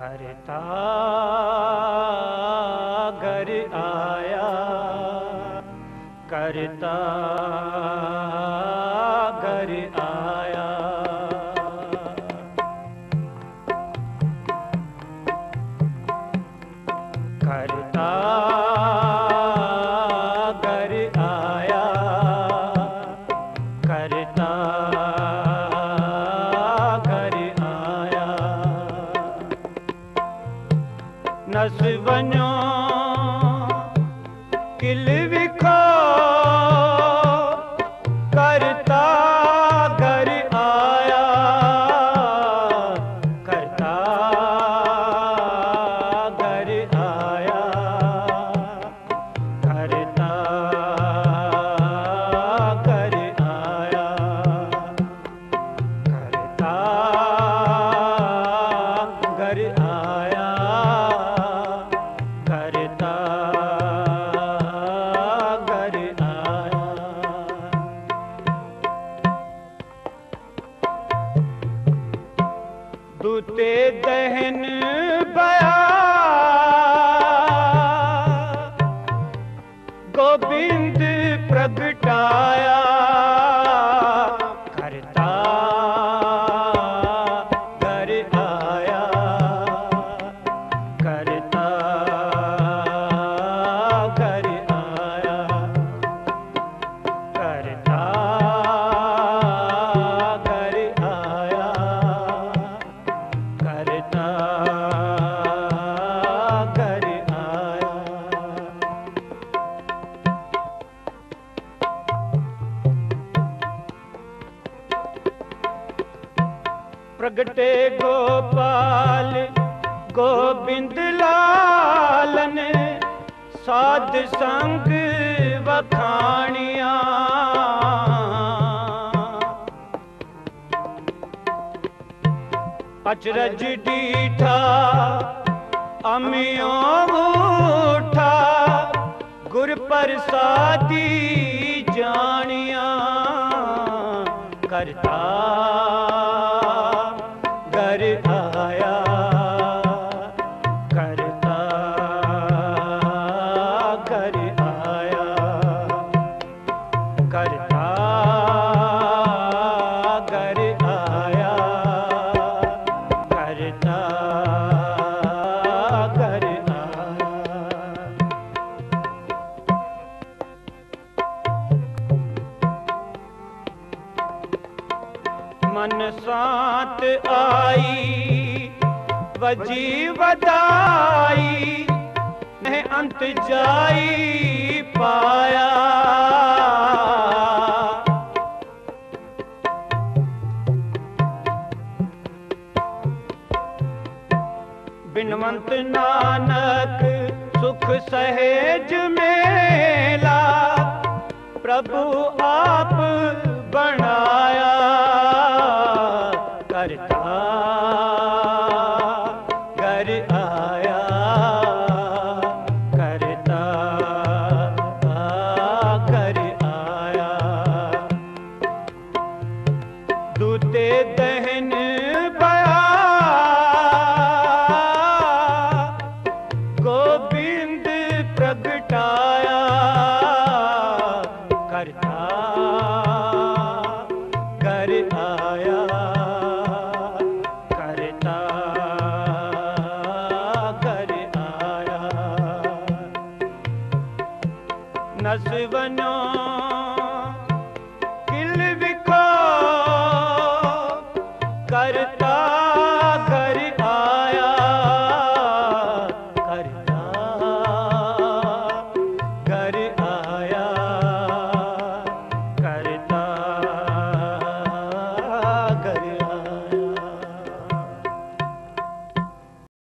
ਕਰਤਾ ਘਰ ਆਇਆ ਕਰਤਾ ਘਰ ਆਇਆ ਕਰਤਾ ਨਸ ਵਨੋ ਕਿਲ ਵਿਖੋ ਕਰਤਾ ਘਰ ਆਇਆ ਕਰਤਾ ਘਰ ਆਇਆ ਕਰਤਾ ਘਰ ਆਇਆ ਕਰਤਾ ਘਰ ਦੂਤੇ ਦਹਨ ਪ੍ਰਗਟੇ ਗੋਪਾਲ, ਗੋਬਿੰਦ ਲਾਲਨ, ਸਾਧ ਸੰਗ ਵਖਾਣੀਆਂ। ਅਚਰਜ ਡੀਠਾ, ਅਮਿਓ ਉਠਾ ਗੁਰ ਪ੍ਰਸਾਦੀ ਜਾਣੀਆਂ। ਕਰਤਾ ਮਨ ਆਈ, ਵਜੀ ਵਧਾਈ ਨੇ ਅੰਤ ਜਾਈ ਪਾਇਆ। ਬਿਨਵੰਤ ਨਾਨਕ ਸੁਖ ਸਹਿਜ ਮੇਲਾ, ਪ੍ਰਭੂ ਆਪ ਨਸਵਨੋ